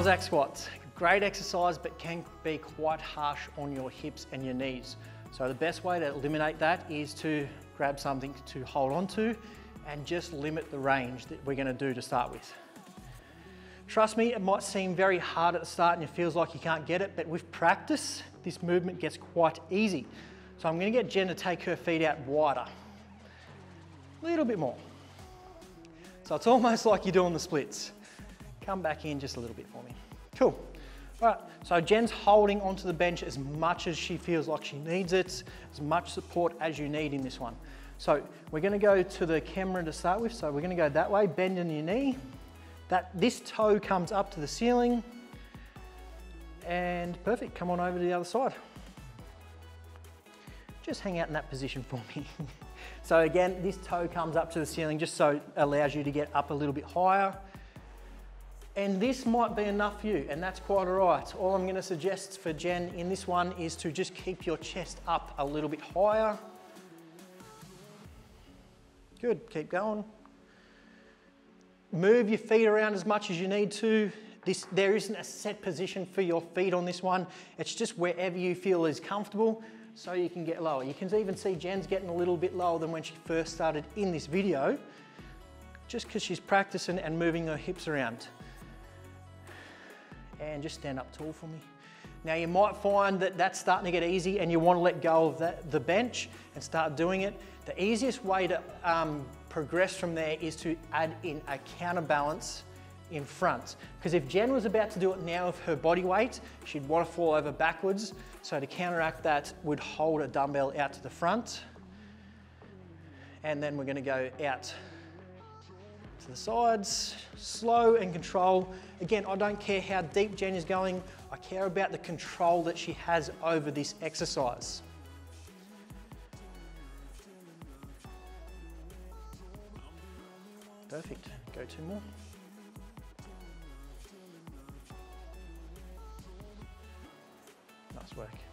Cossack squats, great exercise, but can be quite harsh on your hips and your knees. So the best way to eliminate that is to grab something to hold on to and just limit the range that we're gonna do to start with. Trust me, it might seem very hard at the start and it feels like you can't get it, but with practice, this movement gets quite easy. So I'm gonna get Jen to take her feet out wider. A little bit more. So it's almost like you're doing the splits. Come back in just a little bit for me. Cool. All right, so Jen's holding onto the bench as much as she feels like she needs it, as much support as you need in this one. So we're gonna go to the camera to start with. So we're gonna go that way, bend in your knee. That, this toe comes up to the ceiling. And perfect, come on over to the other side. Just hang out in that position for me. so again, this toe comes up to the ceiling just so it allows you to get up a little bit higher. And this might be enough for you, and that's quite all right. All I'm gonna suggest for Jen in this one is to just keep your chest up a little bit higher. Good, keep going. Move your feet around as much as you need to. This, there isn't a set position for your feet on this one. It's just wherever you feel is comfortable so you can get lower. You can even see Jen's getting a little bit lower than when she first started in this video just because she's practicing and moving her hips around and just stand up tall for me. Now you might find that that's starting to get easy and you want to let go of that, the bench and start doing it. The easiest way to um, progress from there is to add in a counterbalance in front. Because if Jen was about to do it now with her body weight, she'd want to fall over backwards. So to counteract that, we'd hold a dumbbell out to the front. And then we're going to go out to the sides, slow and control. Again, I don't care how deep Jen is going, I care about the control that she has over this exercise. Perfect, go two more. Nice work.